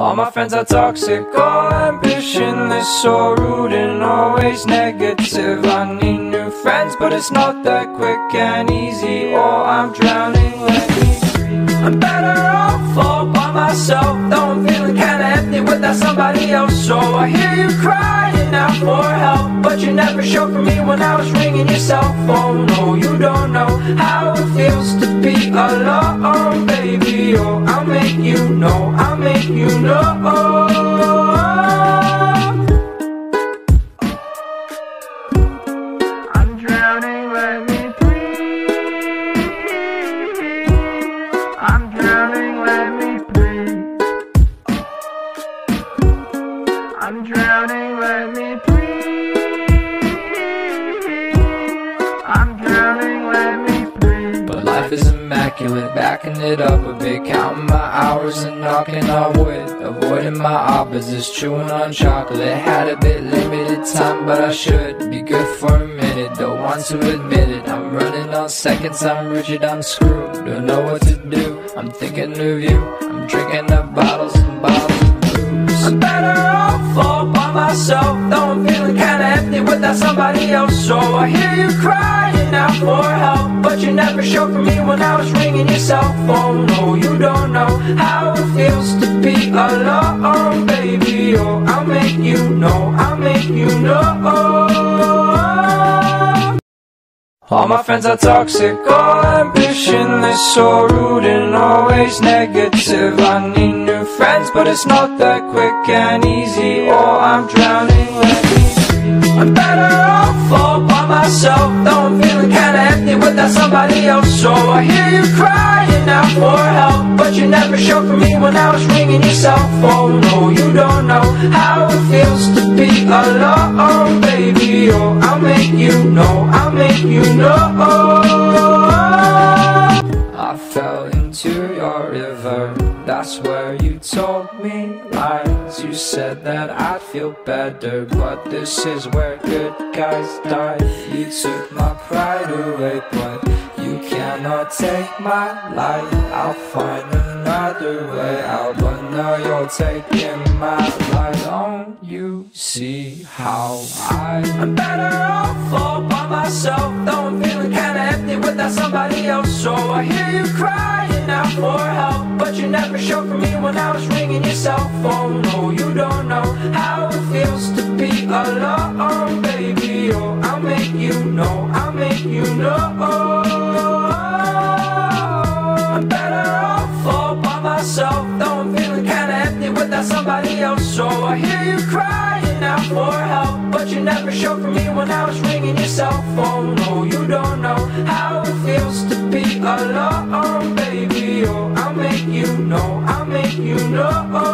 All my friends are toxic, all ambitionless, so rude and always negative. I need new friends, but it's not that quick and easy. Or I'm drowning. I'm better off all by myself, though I'm feeling kinda empty without somebody else. So I hear you crying out for help, but you never showed for me when I was ringing your cell phone. No, you don't know how it feels to be alone, baby. Oh, make you know, I'll make you know. I'm drowning, let me. I'm drowning, let me. I'm drowning, immaculate, backing it up a bit, counting my hours and knocking on wood. Avoiding my opposites, chewing on chocolate. Had a bit limited time, but I should be good for a minute. Don't want to admit it. I'm running on seconds, I'm rigid, I'm screwed. Don't know what to do. I'm thinking of you. I'm drinking up bottles and bottles of booze. I'm better off all by myself, though I'm feeling kinda empty without somebody else. So I hear you crying out for help, never showed for me when I was ringing your cell phone. No, you don't know how it feels to be alone, baby. Oh, I'll make you know, I'll make you know. All my friends are toxic, all ambitionless, so rude and always negative. I need new friends, but it's not that quick and easy. Or I'm drowning. I'm better off all by myself, though I'm feeling kinda empty without somebody else. So I hear you crying out for help, but you never showed for me when I was ringing your cell phone. No, you don't know how it feels to be alone, baby. Oh, I'll make you know, I'll make you know. That's where you told me lies. You said that I'd feel better, but this is where good guys die. You took my pride away, but you cannot take my life. I'll find another way out, but now you're taking my life. Don't you see how I? I'm better off all by myself, though I'm feeling kinda empty without somebody else. So I hear you crying out for help, you showed for me when I was ringing your cell phone. No, you don't know how it feels to be alone, baby. Oh, I'll make you know, I'll make you know. I'm better off all by myself, though I'm feeling kinda empty without somebody else. So I hear you crying out for help, but you never showed for me when I was ringing your cell phone. No, you don't know how it feels to be alone, baby. Oh, you know.